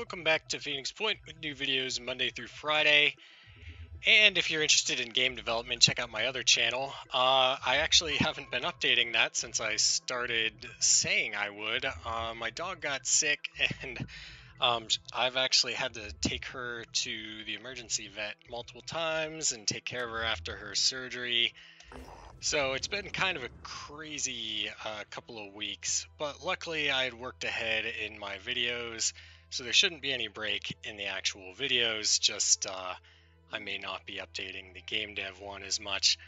Welcome back to Phoenix Point with new videos Monday through Friday. And if you're interested in game development, check out my other channel. Uh, I actually haven't been updating that since I started saying I would. Uh, my dog got sick and um, I've actually had to take her to the emergency vet multiple times and take care of her after her surgery. So it's been kind of a crazy uh, couple of weeks, but luckily I had worked ahead in my videos, so there shouldn't be any break in the actual videos, just uh, I may not be updating the game dev one as much.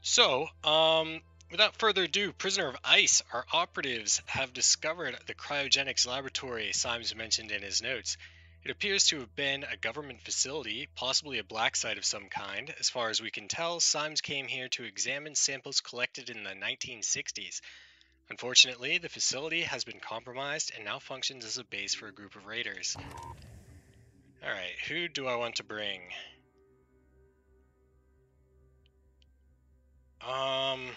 So, um, without further ado, Prisoner of Ice, our operatives have discovered the cryogenics laboratory Symes mentioned in his notes. It appears to have been a government facility, possibly a black site of some kind. As far as we can tell, Symes came here to examine samples collected in the 1960s. Unfortunately, the facility has been compromised and now functions as a base for a group of raiders. Alright, who do I want to bring? Um,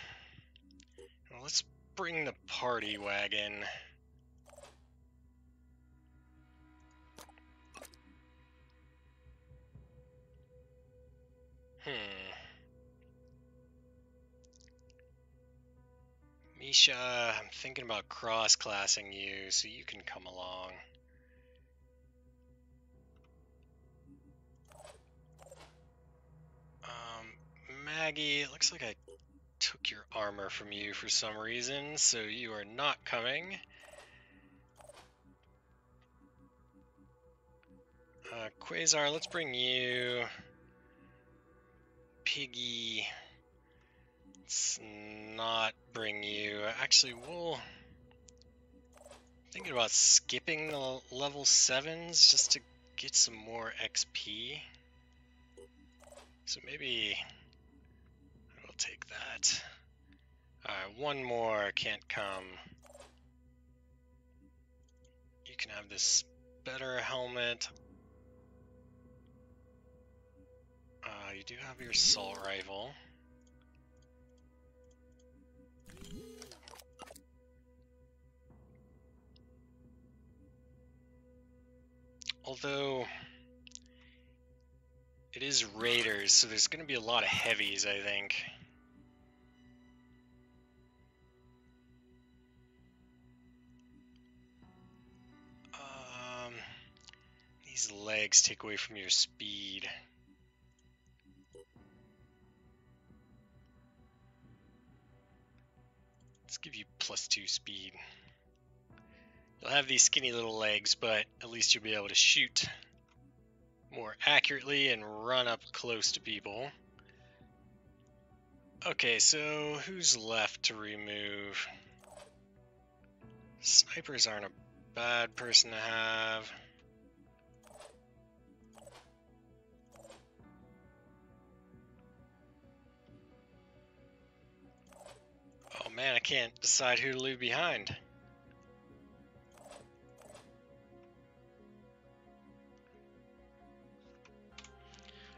let's bring the party wagon. Hmm. Misha, I'm thinking about cross-classing you so you can come along. Um, Maggie, it looks like I took your armor from you for some reason, so you are not coming. Uh, Quasar, let's bring you... Piggy. Let's not bring you. Actually, we'll. Thinking about skipping the level 7s just to get some more XP. So maybe I will take that. Alright, one more can't come. You can have this better helmet. Uh, you do have your assault rifle. Although it is raiders, so there's going to be a lot of heavies, I think. Um, these legs take away from your speed. Let's give you plus two speed. You'll have these skinny little legs, but at least you'll be able to shoot more accurately and run up close to people. Okay, so who's left to remove? Snipers aren't a bad person to have. Oh man, I can't decide who to leave behind.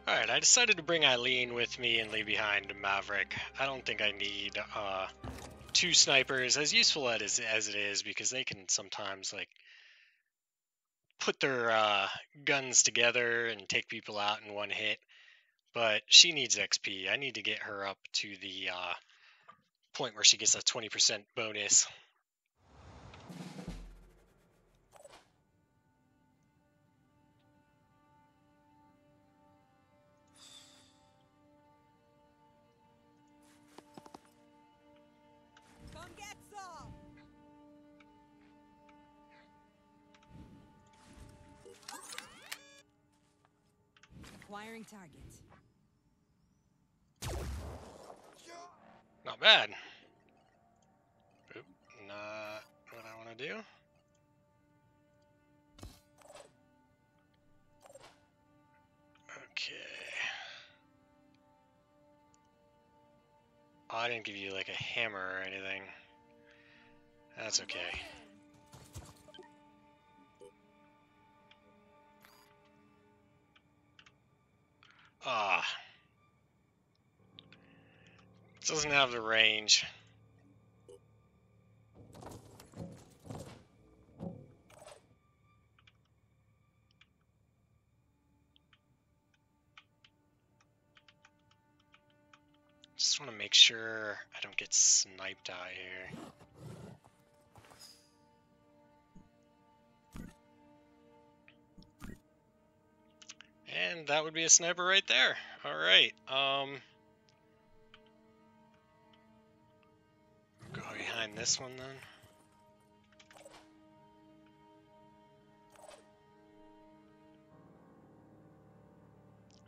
Alright, I decided to bring Eileen with me and leave behind Maverick. I don't think I need uh, two snipers, as useful as, as it is, because they can sometimes, like, put their uh, guns together and take people out in one hit. But she needs XP. I need to get her up to the uh, point where she gets a 20% bonus. Acquiring target. Not bad. Oop, not what I want to do. Okay. Oh, I didn't give you like a hammer or anything. That's okay. Ah. Uh, doesn't have the range. Just want to make sure I don't get sniped out here. That would be a sniper right there. Alright, um... Go behind this one then.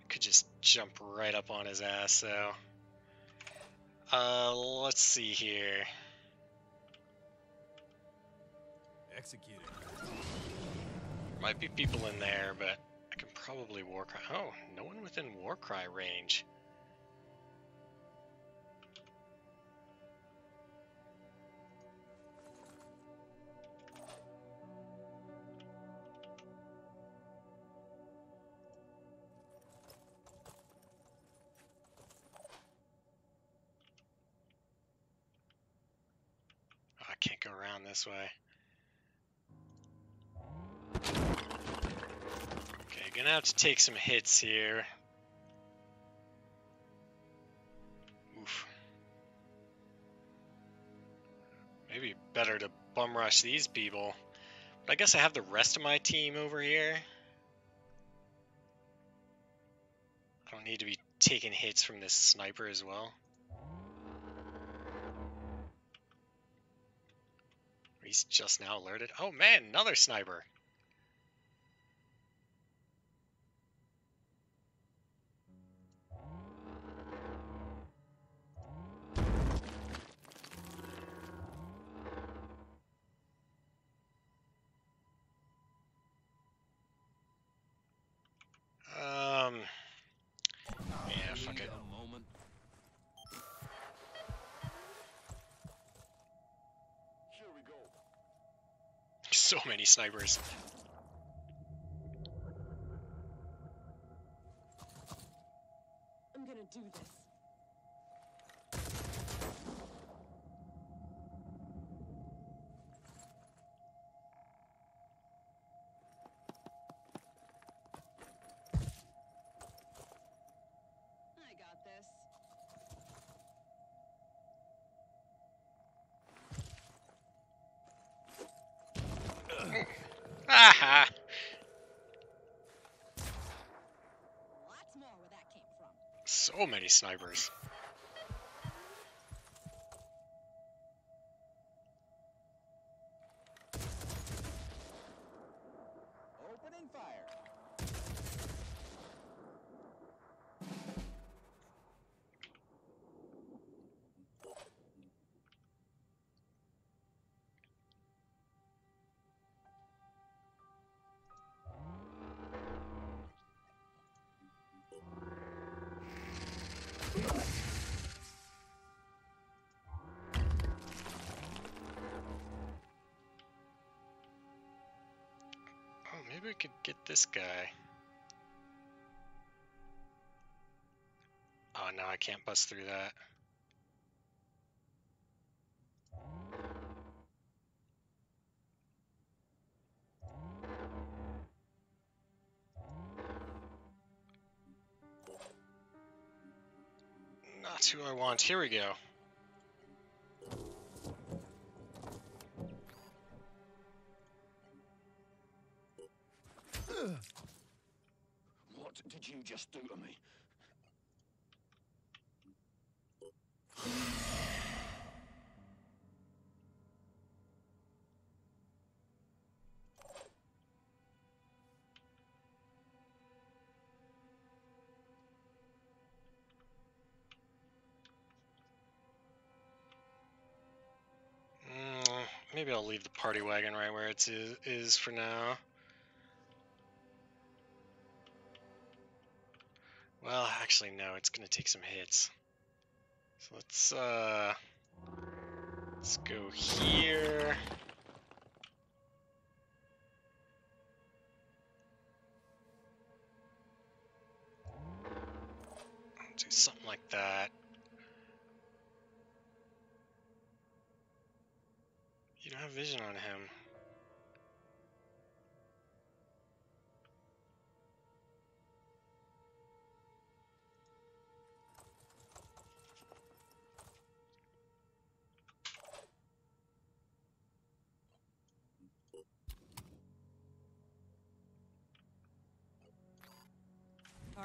Could just jump right up on his ass, so... Uh, let's see here. Executed. Might be people in there, but probably Warcry. Oh, no one within Warcry range. Oh, I can't go around this way. Gonna have to take some hits here. Oof. Maybe better to bum rush these people. But I guess I have the rest of my team over here. I don't need to be taking hits from this sniper as well. He's just now alerted. Oh man, another sniper. Snipers. So many snipers. No, I can't bust through that. Not who I want. Here we go. What did you just do to me? Mm, maybe I'll leave the party wagon right where it is, is for now. Well, actually, no, it's gonna take some hits. So let's, uh, let's go here. Do something like that. You don't have vision on him.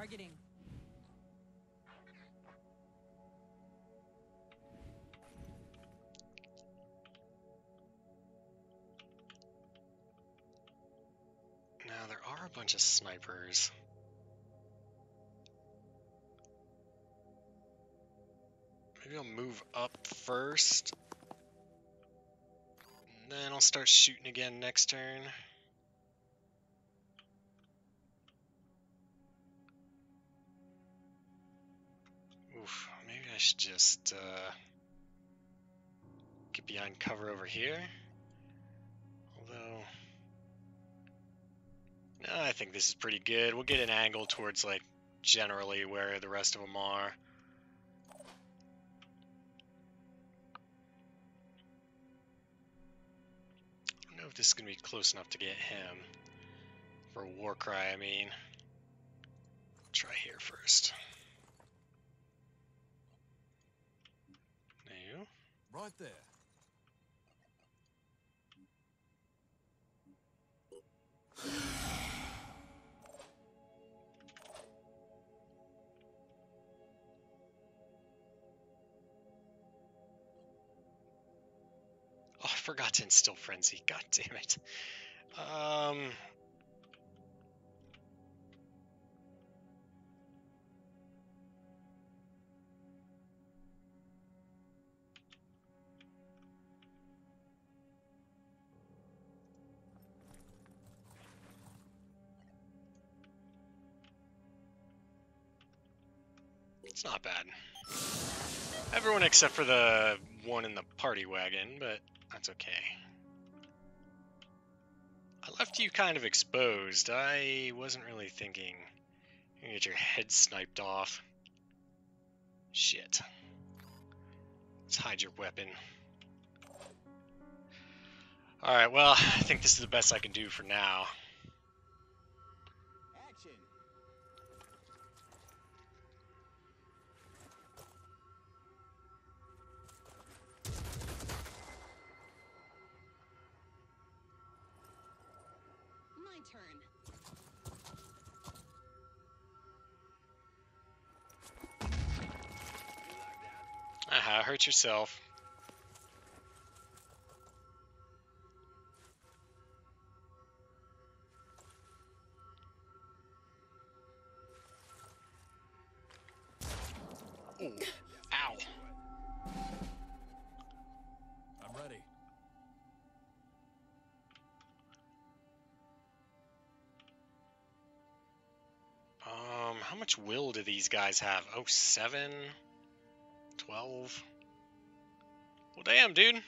Targeting. Now there are a bunch of snipers. Maybe I'll move up first. And then I'll start shooting again next turn. Uh, get behind cover over here. Although, no, I think this is pretty good. We'll get an angle towards like generally where the rest of them are. I don't know if this is gonna be close enough to get him for war cry. I mean, try here first. You. Right there. Oh, I forgot to instill frenzy. God damn it. Um. It's not bad. Everyone except for the one in the party wagon, but that's okay. I left you kind of exposed. I wasn't really thinking you're get your head sniped off. Shit. Let's hide your weapon. Alright, well, I think this is the best I can do for now. Hurt yourself. Ooh, ow. I'm ready. Um, how much will do these guys have? Oh, seven? Twelve? Well, damn, dude.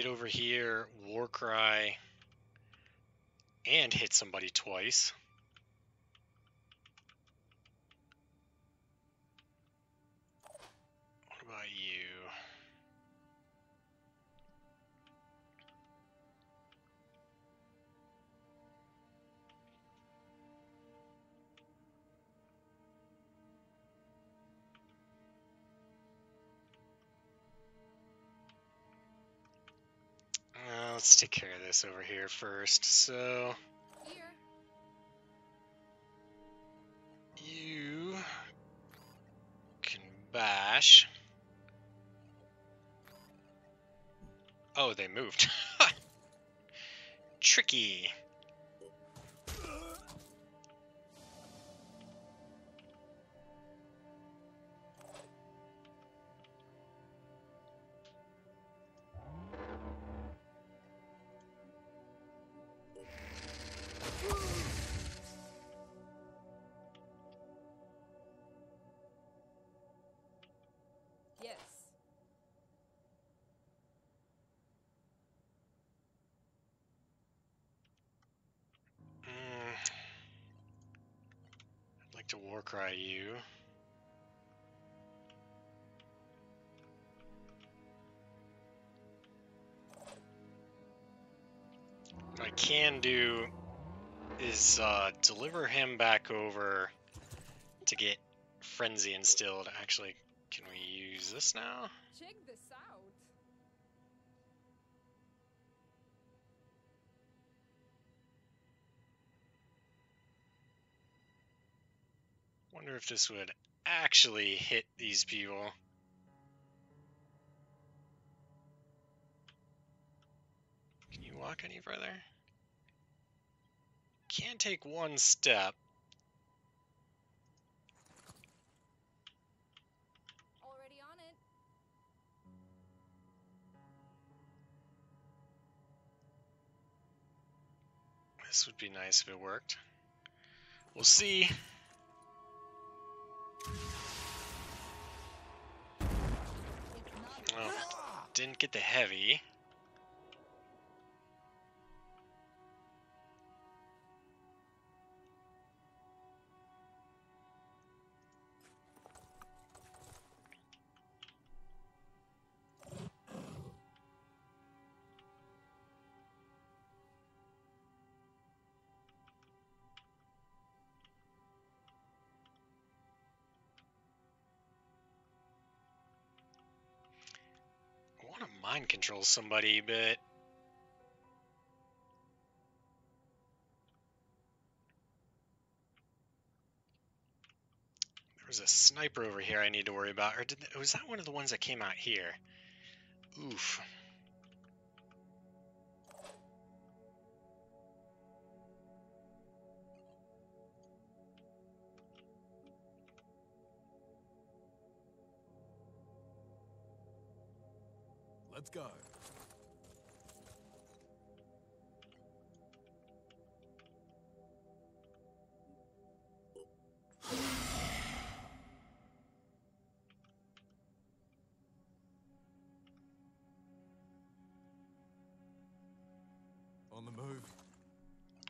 Get over here, Warcry, and hit somebody twice. Let's take care of this over here first. So you can bash. Oh, they moved. Tricky. To Warcry you. What I can do is uh, deliver him back over to get Frenzy instilled. Actually, can we use this now? Check this out. Wonder if this would actually hit these people. Can you walk any further? Can't take one step. Already on it. This would be nice if it worked. We'll see. Didn't get the heavy. Mind control somebody, but there was a sniper over here I need to worry about. Or did was that one of the ones that came out here? Oof. Let's go. On the move.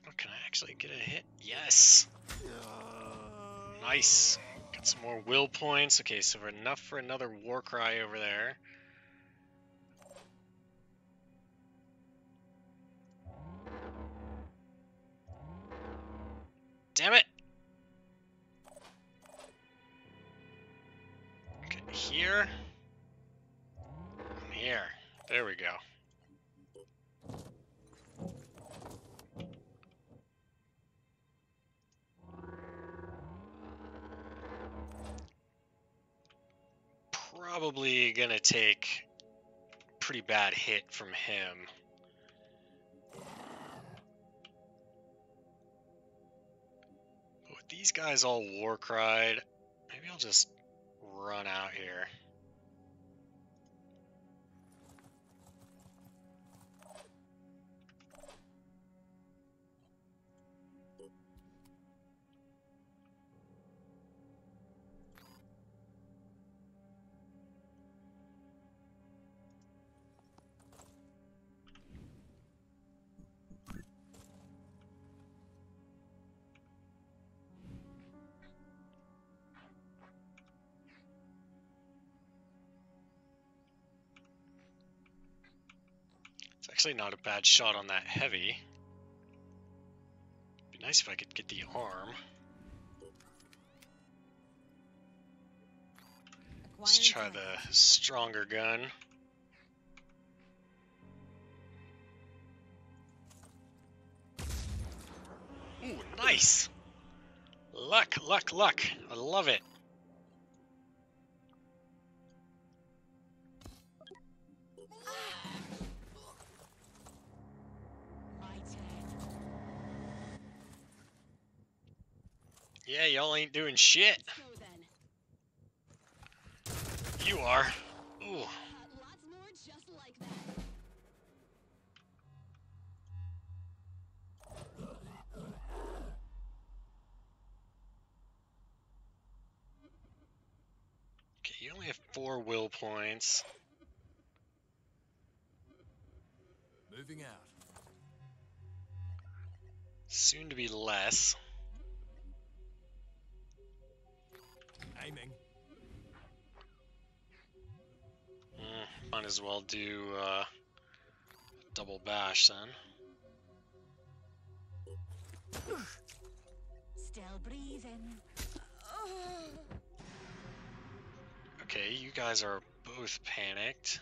Oh, can I actually get a hit? Yes. Nice. Got some more will points. Okay, so we're enough for another war cry over there. Damn it! Okay, here. and Here. There we go. probably gonna take pretty bad hit from him. These guys all war cried, maybe I'll just run out here. Actually not a bad shot on that heavy. Be nice if I could get the arm. Let's try the stronger gun. Ooh, nice! Luck, luck, luck. I love it. Y'all ain't doing shit. Let's go then. You are. Ooh. Lots more just like that. Okay, you only have four will points. Moving out. Soon to be less. Aiming. Mm, might as well do uh, double bash then. Still breathing. Okay, you guys are both panicked.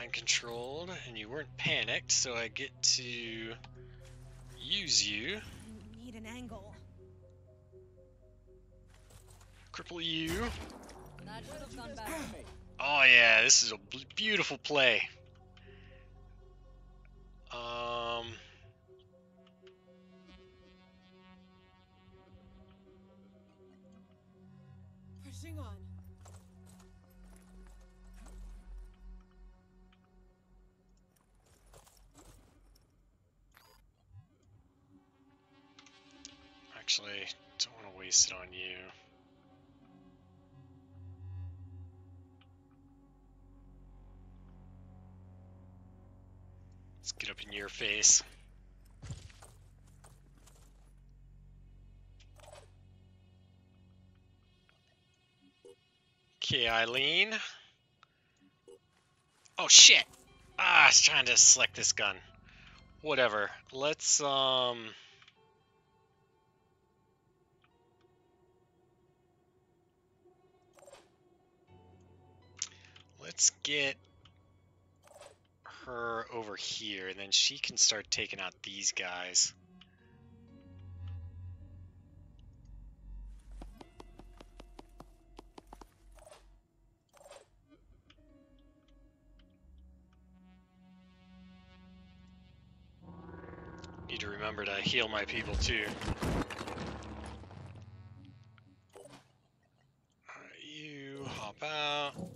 Mind controlled, and you weren't panicked, so I get to use you, Need an angle. cripple you. That should have gone better. Oh yeah, this is a beautiful play. Um, actually, don't want to waste it on you. Let's get up in your face. Okay, Eileen. Oh shit! Ah, I was trying to select this gun. Whatever. Let's um. Let's get her over here, and then she can start taking out these guys. Need to remember to heal my people too. You hop out.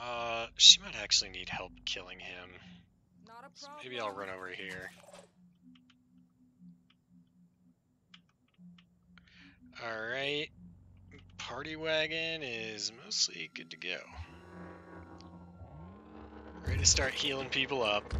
Uh, she might actually need help killing him. Not a So problem. maybe I'll run over here. Alright. Party wagon is mostly good to go. Ready to start healing people up.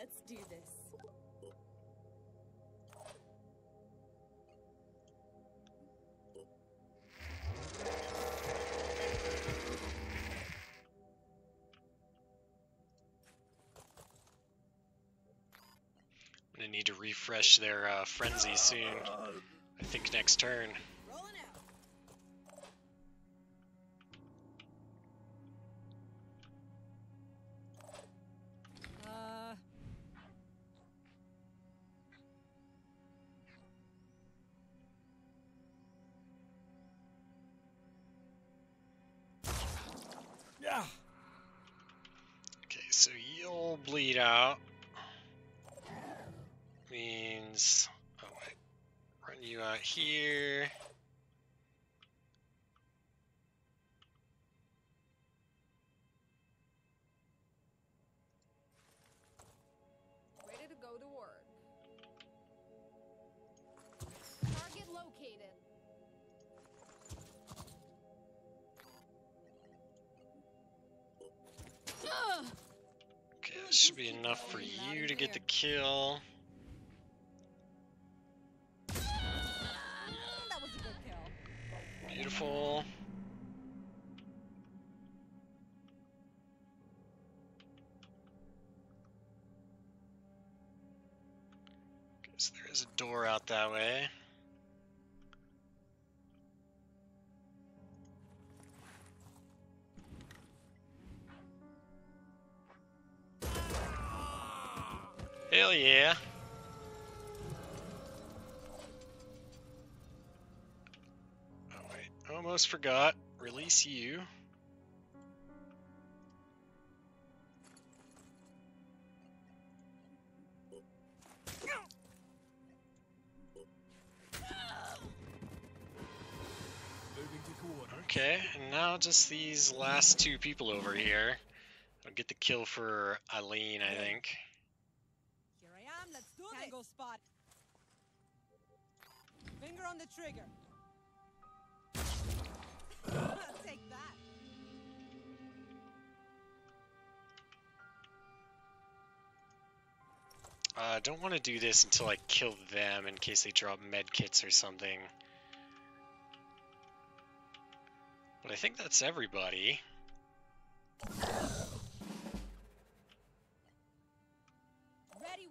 Let's do this. I'm gonna need to refresh their uh, frenzy soon. I think next turn. Here. ready to go to work. Target located. Okay, that should be enough for you to get the kill. Beautiful. Guess there is a door out that way. Hell yeah. Almost forgot. Release you. Okay, and now just these last two people over here. I'll get the kill for Eileen, I think. Here I am. Let's do. Tango spot. Finger on the trigger. Uh, I don't want to do this until I kill them in case they drop medkits or something. But I think that's everybody. Ready,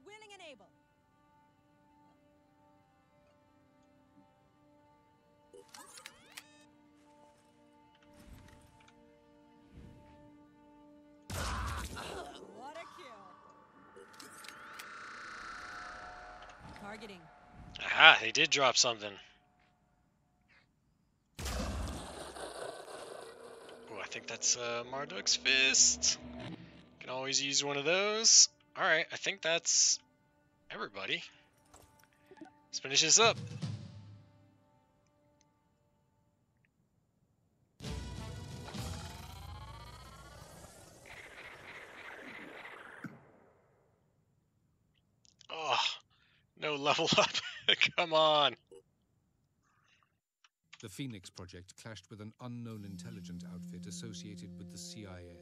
willing, and able. Targeting. Aha, they did drop something. Oh, I think that's uh, Marduk's fist. Can always use one of those. Alright, I think that's everybody. Let's finish this up. level up. Come on. The Phoenix Project clashed with an unknown intelligence outfit associated with the CIA.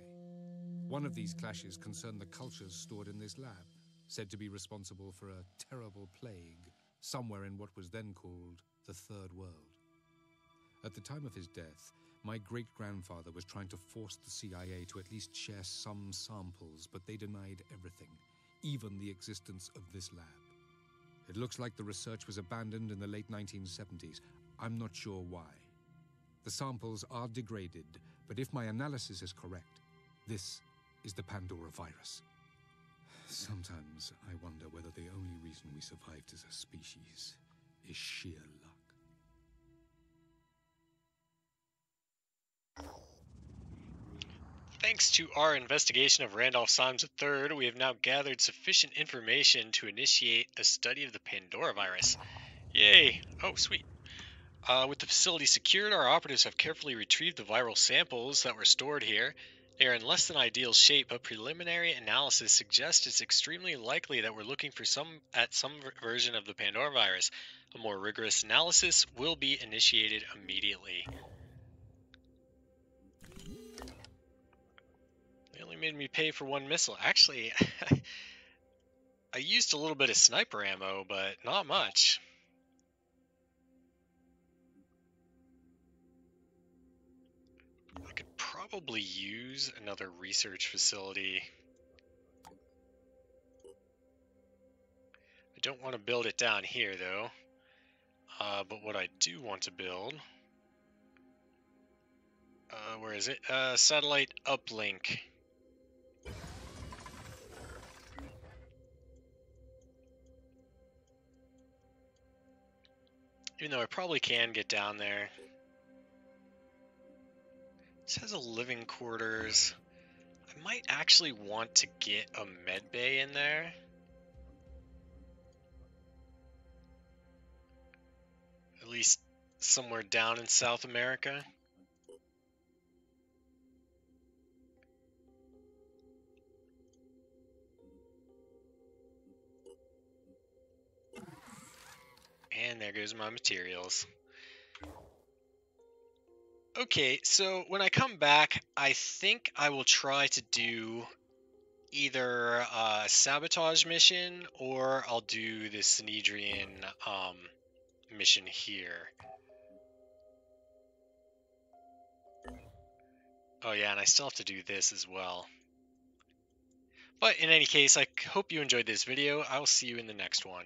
One of these clashes concerned the cultures stored in this lab, said to be responsible for a terrible plague somewhere in what was then called the Third World. At the time of his death, my great grandfather was trying to force the CIA to at least share some samples, but they denied everything, even the existence of this lab. It looks like the research was abandoned in the late 1970s. I'm not sure why. The samples are degraded, but if my analysis is correct, this is the Pandora virus. Sometimes I wonder whether the only reason we survived as a species is sheer luck. Thanks to our investigation of Randolph Symes III, we have now gathered sufficient information to initiate a study of the Pandora virus. Yay! Oh, sweet. Uh, with the facility secured, our operatives have carefully retrieved the viral samples that were stored here. They are in less than ideal shape, but preliminary analysis suggests it's extremely likely that we're looking for some at some version of the Pandora virus. A more rigorous analysis will be initiated immediately. Only made me pay for one missile. Actually, I used a little bit of sniper ammo, but not much. I could probably use another research facility. I don't want to build it down here, though. Uh, but what I do want to build... Uh, where is it? Uh, satellite uplink. Even though I probably can get down there. This has a living quarters. I might actually want to get a med bay in there. At least somewhere down in South America. And there goes my materials. Okay, so when I come back, I think I will try to do either a sabotage mission or I'll do the Synedrion um, mission here. Oh yeah, and I still have to do this as well. But in any case, I hope you enjoyed this video. I will see you in the next one.